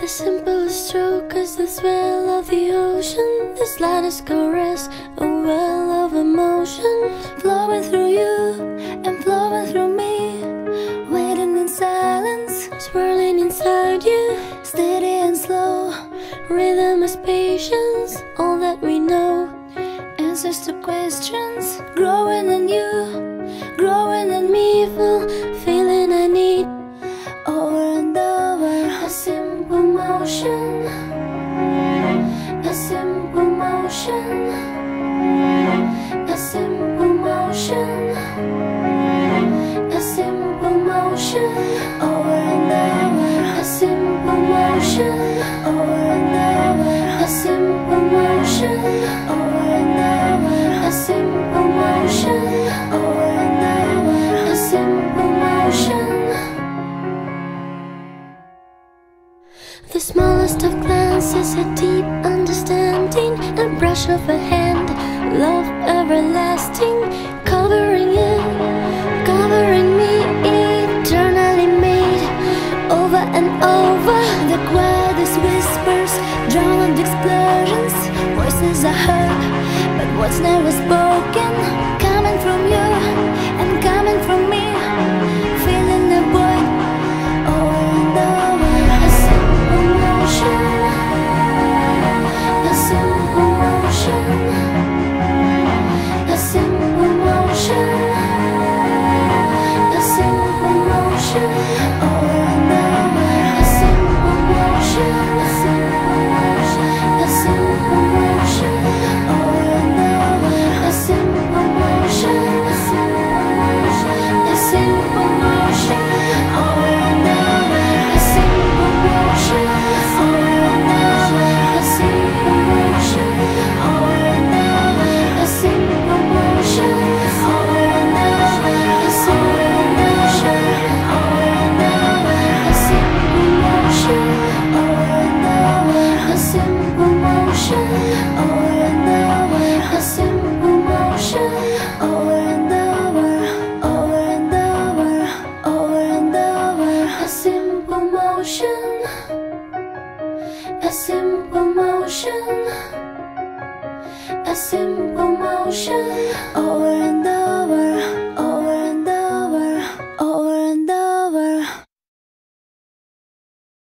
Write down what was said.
The simplest stroke is the swell of the ocean. The slightest caress, a well of emotion. Flowing through you and flowing through me. Waiting in silence, swirling inside you. Steady and slow, rhythm is patience. All that we know, answers to questions. Growing motion A simple motion. A simple motion. A simple motion. Over and over. A simple motion. Over and over. A simple motion The smallest of glances, a deep understanding, a brush of a hand, love everlasting, covering you, covering me, eternally made, over and over. The quietest whispers, drowned explosions, voices are heard, a simple motion, over and over, over and over, over and over, a simple motion, a simple